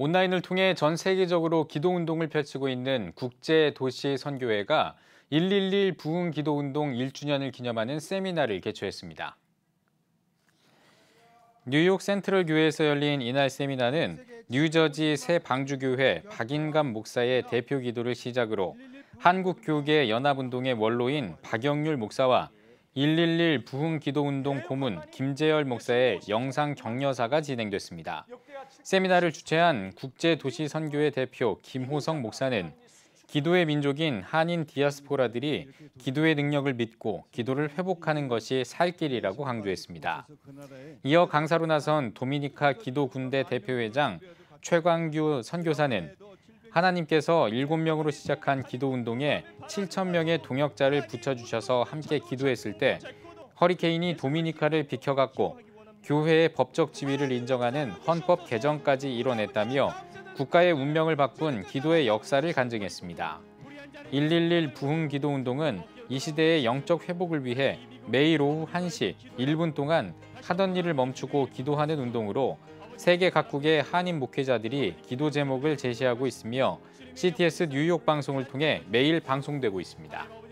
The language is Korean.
온라인을 통해 전 세계적으로 기도 운동을 펼치고 있는 국제 도시 선교회가 111 부흥 기도 운동 1주년을 기념하는 세미나를 개최했습니다. 뉴욕 센트럴 교회에서 열린 이날 세미나는 뉴저지 새 방주교회 박인감 목사의 대표 기도를 시작으로 한국 교계 연합 운동의 원로인 박영률 목사와 111 부흥 기도 운동 고문 김재열 목사의 영상 격려사가 진행됐습니다. 세미나를 주최한 국제도시선교회 대표 김호성 목사는 기도의 민족인 한인 디아스포라들이 기도의 능력을 믿고 기도를 회복하는 것이 살 길이라고 강조했습니다. 이어 강사로 나선 도미니카 기도 군대 대표회장 최광규 선교사는 하나님께서 7명으로 시작한 기도 운동에 7천 명의 동역자를 붙여주셔서 함께 기도했을 때 허리케인이 도미니카를 비켜갔고 교회의 법적 지위를 인정하는 헌법 개정까지 이뤄냈다며 국가의 운명을 바꾼 기도의 역사를 간증했습니다. 111 부흥 기도 운동은 이 시대의 영적 회복을 위해 매일 오후 1시 1분 동안 하던 일을 멈추고 기도하는 운동으로 세계 각국의 한인 목회자들이 기도 제목을 제시하고 있으며 CTS 뉴욕 방송을 통해 매일 방송되고 있습니다.